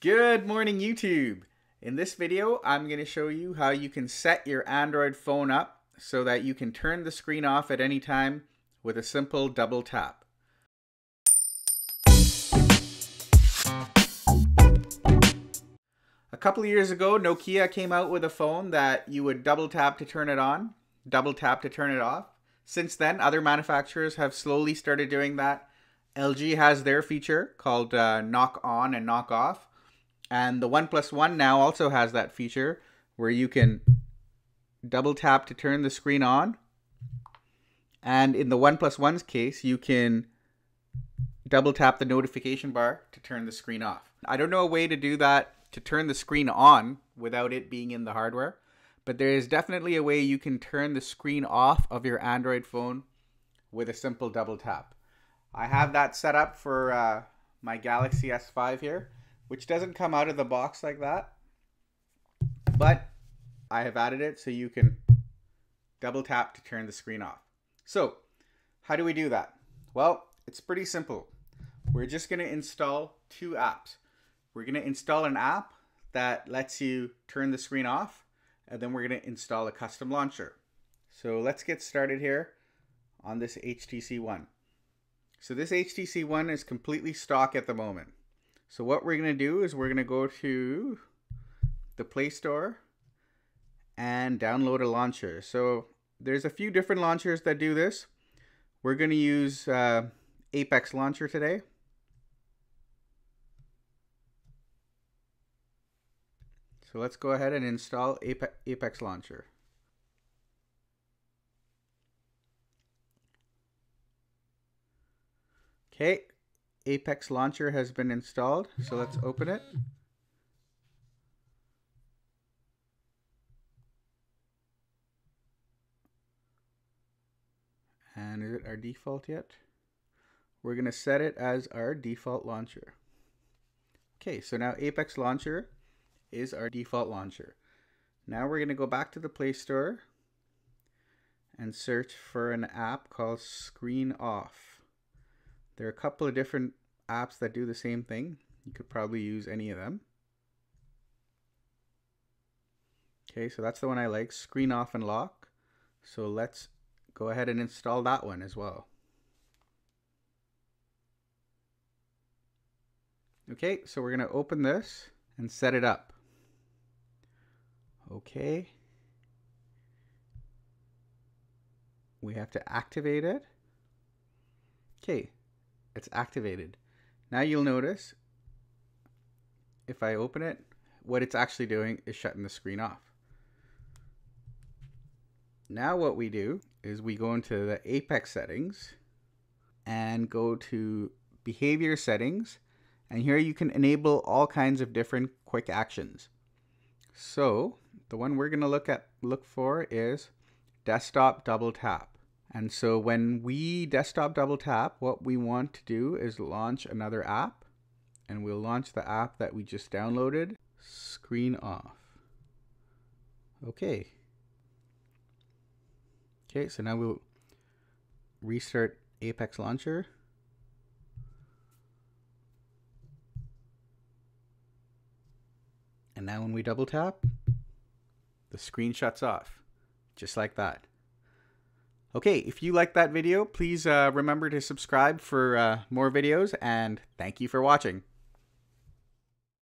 Good morning YouTube! In this video I'm going to show you how you can set your Android phone up so that you can turn the screen off at any time with a simple double tap. A couple of years ago Nokia came out with a phone that you would double tap to turn it on, double tap to turn it off. Since then other manufacturers have slowly started doing that. LG has their feature called uh, knock on and knock off and the OnePlus One now also has that feature where you can double tap to turn the screen on. And in the OnePlus One's case, you can double tap the notification bar to turn the screen off. I don't know a way to do that to turn the screen on without it being in the hardware, but there is definitely a way you can turn the screen off of your Android phone with a simple double tap. I have that set up for uh, my Galaxy S5 here which doesn't come out of the box like that. But I have added it so you can double tap to turn the screen off. So how do we do that? Well, it's pretty simple. We're just going to install two apps. We're going to install an app that lets you turn the screen off, and then we're going to install a custom launcher. So let's get started here on this HTC One. So this HTC One is completely stock at the moment. So what we're going to do is we're going to go to the Play Store and download a launcher. So there's a few different launchers that do this. We're going to use uh, Apex Launcher today. So let's go ahead and install Apex Launcher. Okay, Apex Launcher has been installed. So let's open it. And is it our default yet? We're going to set it as our default launcher. Okay, so now Apex Launcher is our default launcher. Now we're going to go back to the Play Store and search for an app called Screen Off. There are a couple of different apps that do the same thing. You could probably use any of them. Okay, so that's the one I like, screen off and lock. So let's go ahead and install that one as well. Okay, so we're going to open this and set it up. Okay. We have to activate it. Okay, it's activated. Now you'll notice if I open it, what it's actually doing is shutting the screen off. Now what we do is we go into the Apex settings and go to behavior settings and here you can enable all kinds of different quick actions. So the one we're going to look at look for is desktop double tap. And so when we desktop double tap, what we want to do is launch another app. And we'll launch the app that we just downloaded. Screen off. Okay. Okay, so now we'll restart Apex Launcher. And now when we double tap, the screen shuts off, just like that. Okay, if you liked that video, please uh, remember to subscribe for uh, more videos, and thank you for watching.